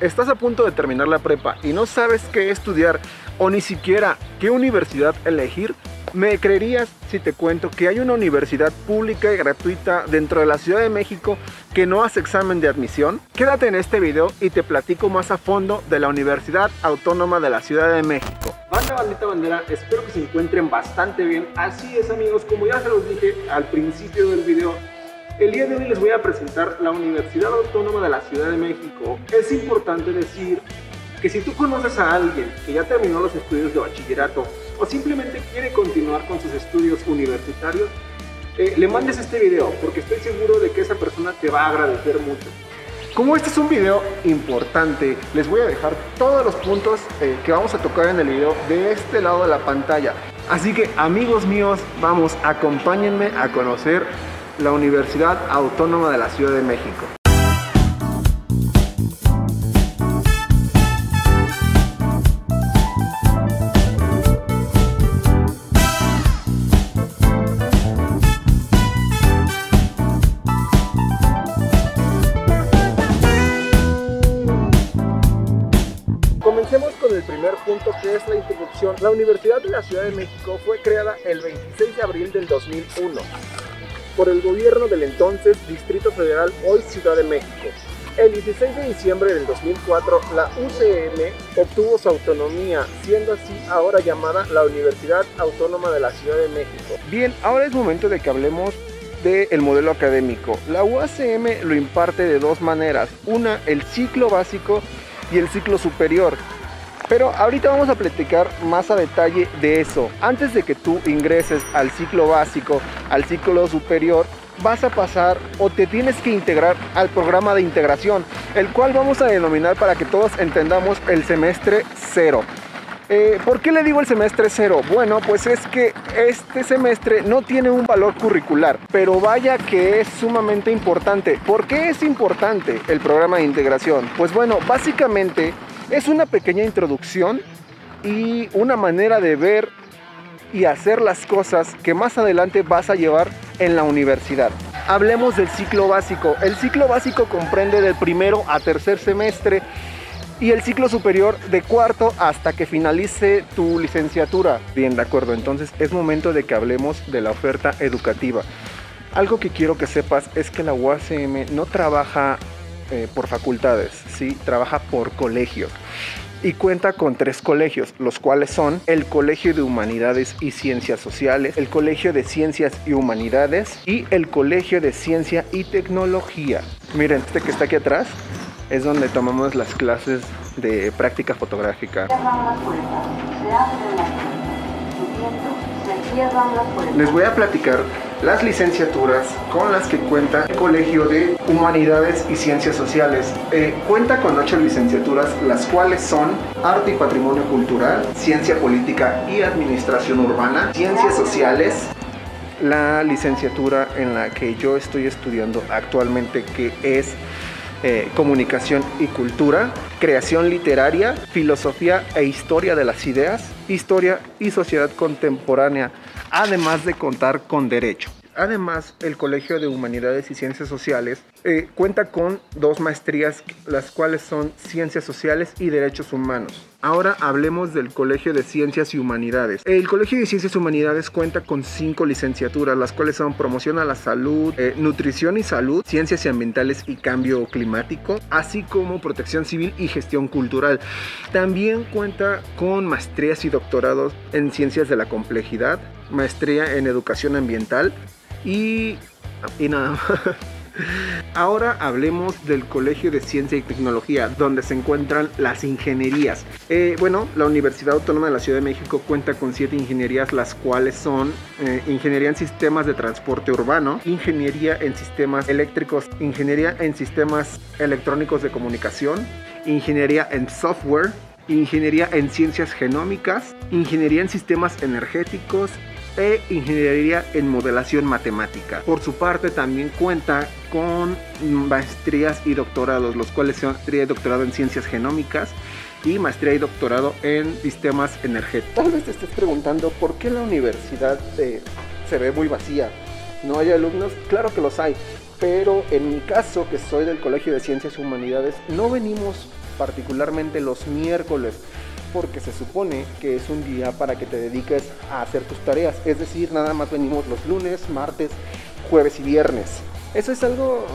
estás a punto de terminar la prepa y no sabes qué estudiar o ni siquiera qué universidad elegir, me creerías si te cuento que hay una universidad pública y gratuita dentro de la Ciudad de México que no hace examen de admisión? Quédate en este video y te platico más a fondo de la Universidad Autónoma de la Ciudad de México. Banda Bandita Bandera, espero que se encuentren bastante bien. Así es amigos, como ya se los dije al principio del video, el día de hoy les voy a presentar la Universidad Autónoma de la Ciudad de México. Es importante decir que si tú conoces a alguien que ya terminó los estudios de bachillerato o simplemente quiere continuar con sus estudios universitarios, eh, le mandes este video porque estoy seguro de que esa persona te va a agradecer mucho. Como este es un video importante, les voy a dejar todos los puntos eh, que vamos a tocar en el video de este lado de la pantalla. Así que amigos míos, vamos, acompáñenme a conocer la Universidad Autónoma de la Ciudad de México. Comencemos con el primer punto que es la introducción. La Universidad de la Ciudad de México fue creada el 26 de abril del 2001 por el gobierno del entonces Distrito Federal, hoy Ciudad de México. El 16 de diciembre del 2004, la UCM obtuvo su autonomía, siendo así ahora llamada la Universidad Autónoma de la Ciudad de México. Bien, ahora es momento de que hablemos del modelo académico. La UACM lo imparte de dos maneras, una el ciclo básico y el ciclo superior. Pero ahorita vamos a platicar más a detalle de eso. Antes de que tú ingreses al ciclo básico, al ciclo superior, vas a pasar o te tienes que integrar al programa de integración, el cual vamos a denominar para que todos entendamos el semestre cero. Eh, ¿Por qué le digo el semestre cero? Bueno, pues es que este semestre no tiene un valor curricular, pero vaya que es sumamente importante. ¿Por qué es importante el programa de integración? Pues bueno, básicamente es una pequeña introducción y una manera de ver y hacer las cosas que más adelante vas a llevar en la universidad. Hablemos del ciclo básico. El ciclo básico comprende del primero a tercer semestre y el ciclo superior de cuarto hasta que finalice tu licenciatura. Bien, de acuerdo, entonces es momento de que hablemos de la oferta educativa. Algo que quiero que sepas es que la UACM no trabaja eh, por facultades, ¿sí? trabaja por colegios y cuenta con tres colegios, los cuales son el Colegio de Humanidades y Ciencias Sociales, el Colegio de Ciencias y Humanidades y el Colegio de Ciencia y Tecnología. Miren, este que está aquí atrás es donde tomamos las clases de práctica fotográfica. Les voy a platicar las licenciaturas con las que cuenta el Colegio de Humanidades y Ciencias Sociales. Eh, cuenta con ocho licenciaturas, las cuales son Arte y Patrimonio Cultural, Ciencia Política y Administración Urbana, Ciencias Sociales, la licenciatura en la que yo estoy estudiando actualmente, que es eh, comunicación y cultura, creación literaria, filosofía e historia de las ideas, historia y sociedad contemporánea, además de contar con derecho. Además, el Colegio de Humanidades y Ciencias Sociales eh, cuenta con dos maestrías, las cuales son Ciencias Sociales y Derechos Humanos. Ahora hablemos del Colegio de Ciencias y Humanidades. El Colegio de Ciencias y Humanidades cuenta con cinco licenciaturas, las cuales son Promoción a la Salud, eh, Nutrición y Salud, Ciencias y Ambientales y Cambio Climático, así como Protección Civil y Gestión Cultural. También cuenta con maestrías y doctorados en Ciencias de la Complejidad, maestría en Educación Ambiental, y, y nada más. Ahora hablemos del Colegio de Ciencia y Tecnología, donde se encuentran las ingenierías. Eh, bueno, la Universidad Autónoma de la Ciudad de México cuenta con siete ingenierías, las cuales son eh, Ingeniería en Sistemas de Transporte Urbano, Ingeniería en Sistemas Eléctricos, Ingeniería en Sistemas Electrónicos de Comunicación, Ingeniería en Software, Ingeniería en Ciencias Genómicas, Ingeniería en Sistemas Energéticos, e Ingeniería en Modelación Matemática. Por su parte también cuenta con maestrías y doctorados, los cuales son maestría y doctorado en Ciencias Genómicas y maestría y doctorado en Sistemas Energéticos. Tal vez te estés preguntando por qué la universidad eh, se ve muy vacía. ¿No hay alumnos? Claro que los hay, pero en mi caso, que soy del Colegio de Ciencias y Humanidades, no venimos particularmente los miércoles, porque se supone que es un día para que te dediques a hacer tus tareas. Es decir, nada más venimos los lunes, martes, jueves y viernes. Eso es algo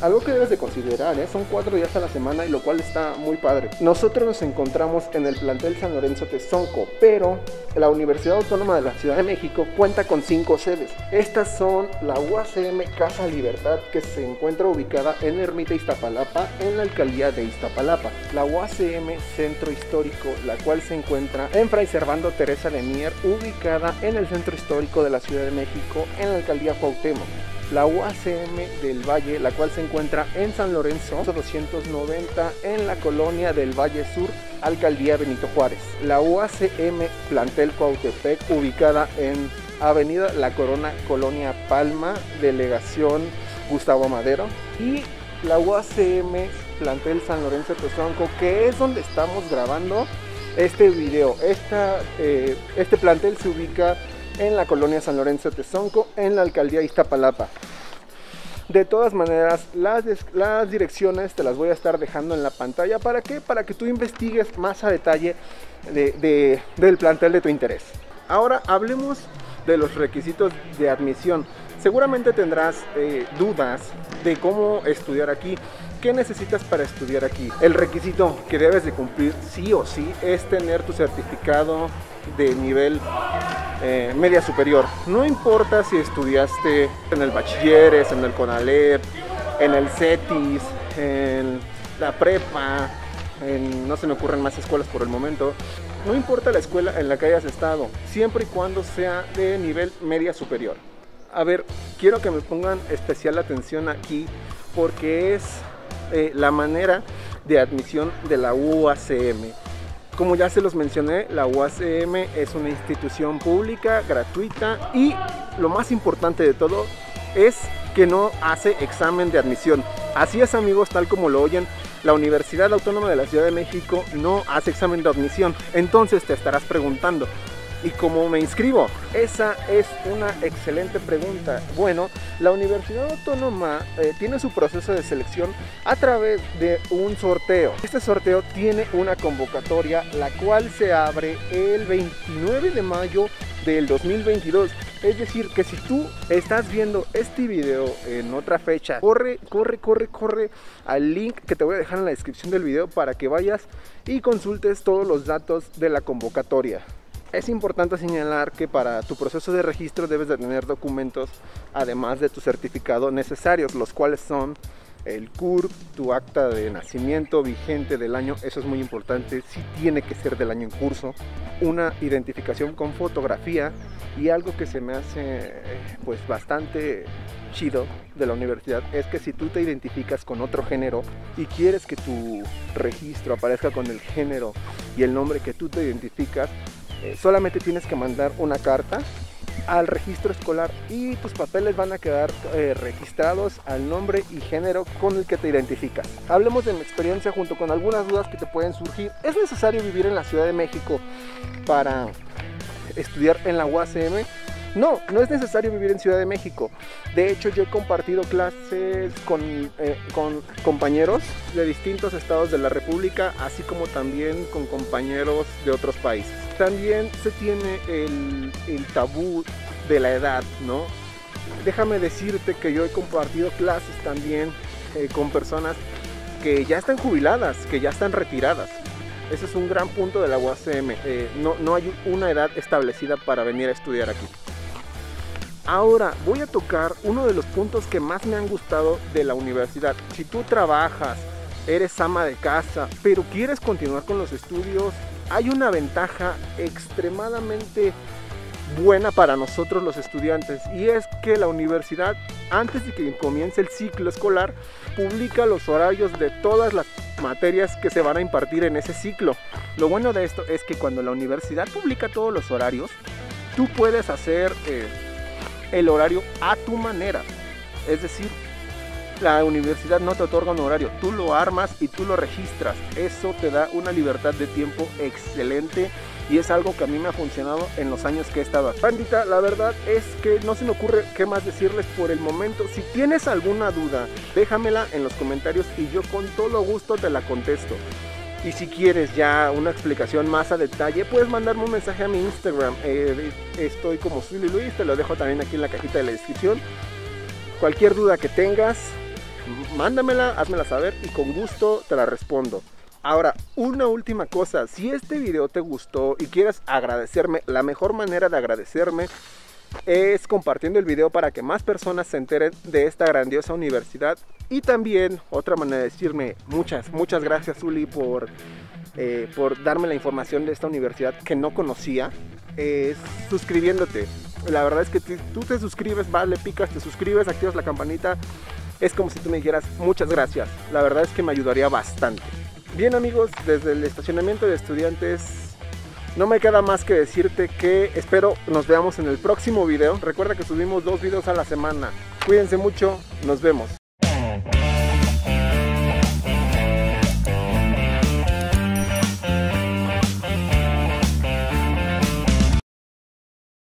algo que debes de considerar, ¿eh? son cuatro días a la semana y lo cual está muy padre. Nosotros nos encontramos en el plantel San Lorenzo Tezonco, pero la Universidad Autónoma de la Ciudad de México cuenta con cinco sedes. Estas son la UACM Casa Libertad, que se encuentra ubicada en Ermita Iztapalapa, en la alcaldía de Iztapalapa. La UACM Centro Histórico, la cual se encuentra en Fray Servando Teresa de Mier, ubicada en el Centro Histórico de la Ciudad de México, en la alcaldía Cuauhtémoc la UACM del Valle, la cual se encuentra en San Lorenzo, 290 en la colonia del Valle Sur, Alcaldía Benito Juárez. La UACM Plantel Cuautepec, ubicada en Avenida La Corona, Colonia Palma, Delegación Gustavo Madero. Y la UACM Plantel San Lorenzo Tezonco, que es donde estamos grabando este video. Eh, este plantel se ubica en la colonia San Lorenzo Tezonco, en la alcaldía Iztapalapa. De todas maneras, las, las, direcciones te las voy a estar dejando en la pantalla. ¿Para qué? Para que tú investigues más a detalle del plantel de tu interés. Ahora hablemos de los requisitos de admisión. Seguramente tendrás eh, dudas de cómo estudiar aquí. ¿Qué necesitas para estudiar aquí? El requisito que debes de cumplir sí o sí es tener tu certificado de nivel eh, media superior. No importa si estudiaste en el bachilleres, en el CONALEP, en el CETIS, en la prepa, no se me ocurren más escuelas por el momento. No importa la escuela en la que hayas estado, siempre y cuando sea de nivel media superior. A ver, quiero que me pongan especial atención aquí porque es eh, la manera de admisión de la UACM. Como ya se los mencioné, la UACM es una institución pública, gratuita y lo más importante de todo es que no hace examen de admisión. Así es amigos, tal como lo oyen, la Universidad Autónoma de la Ciudad de México no hace examen de admisión. Entonces te estarás preguntando, ¿Y cómo me inscribo? Esa es una excelente pregunta. Bueno, la Universidad Autónoma eh, tiene su proceso de selección a través de un sorteo. Este sorteo tiene una convocatoria la cual se abre el 29 de mayo del 2022. Es decir, que si tú estás viendo este video en otra fecha, corre, corre, corre, corre al link que te voy a dejar en la descripción del video para que vayas y consultes todos los datos de la convocatoria. Es importante señalar que para tu proceso de registro debes de tener documentos además de tu certificado necesarios, los cuales son el CURP, tu acta de nacimiento vigente del año, eso es muy importante, sí tiene que ser del año en curso, una identificación con fotografía y algo que se me hace pues bastante chido de la universidad es que si tú te identificas con otro género y quieres que tu registro aparezca con el género y el nombre que tú te identificas, eh, solamente tienes que mandar una carta al registro escolar y tus papeles van a quedar eh, registrados al nombre y género con el que te identificas. Hablemos de mi experiencia junto con algunas dudas que te pueden surgir. ¿Es necesario vivir en la Ciudad de México para estudiar en la UACM? No, no es necesario vivir en Ciudad de México. De hecho, yo he compartido clases con, eh, con, compañeros de distintos estados de la República, así como también con compañeros de otros países. También se tiene el, tabú de la edad, ¿no? Déjame decirte que yo he compartido clases también eh, con personas que ya están jubiladas, que ya están retiradas. Ese es un gran punto de la UACM. Eh, no, no hay una edad establecida para venir a estudiar aquí. Ahora voy a tocar uno de los puntos que más me han gustado de la universidad. Si tú trabajas, eres ama de casa, pero quieres continuar con los estudios, hay una ventaja extremadamente buena para nosotros los estudiantes y es que la universidad antes de que comience el ciclo escolar publica los horarios de todas las materias que se van a impartir en ese ciclo. Lo bueno de esto es que cuando la universidad publica todos los horarios, tú puedes hacer eh, el horario a tu manera. Es decir, la universidad no te otorga un horario, tú lo armas y tú lo registras. Eso te da una libertad de tiempo excelente y es algo que a mí me ha funcionado en los años que he estado aquí. La verdad es que no se me ocurre qué más decirles por el momento. Si tienes alguna duda, déjamela en los comentarios y yo con todo gusto te la contesto. Y si quieres ya una explicación más a detalle, puedes mandarme un mensaje a mi Instagram. Eh, estoy como Zully Luis, te lo dejo también aquí en la cajita de la descripción. Cualquier duda que tengas, mándamela, házmela saber y con gusto te la respondo. Ahora, una última cosa, si este video te gustó y quieres agradecerme, la mejor manera de agradecerme es compartiendo el video para que más personas se enteren de esta grandiosa universidad. Y también otra manera de decirme muchas, muchas gracias Uli por, eh, por darme la información de esta universidad que no conocía, es suscribiéndote. La verdad es que tú te suscribes, vale, picas, te suscribes, activas la campanita. Es como si tú me dijeras muchas gracias. La verdad es que me ayudaría bastante. Bien amigos, desde el estacionamiento de estudiantes no me queda más que decirte que espero nos veamos en el próximo video. Recuerda que subimos dos videos a la semana. Cuídense mucho, nos vemos.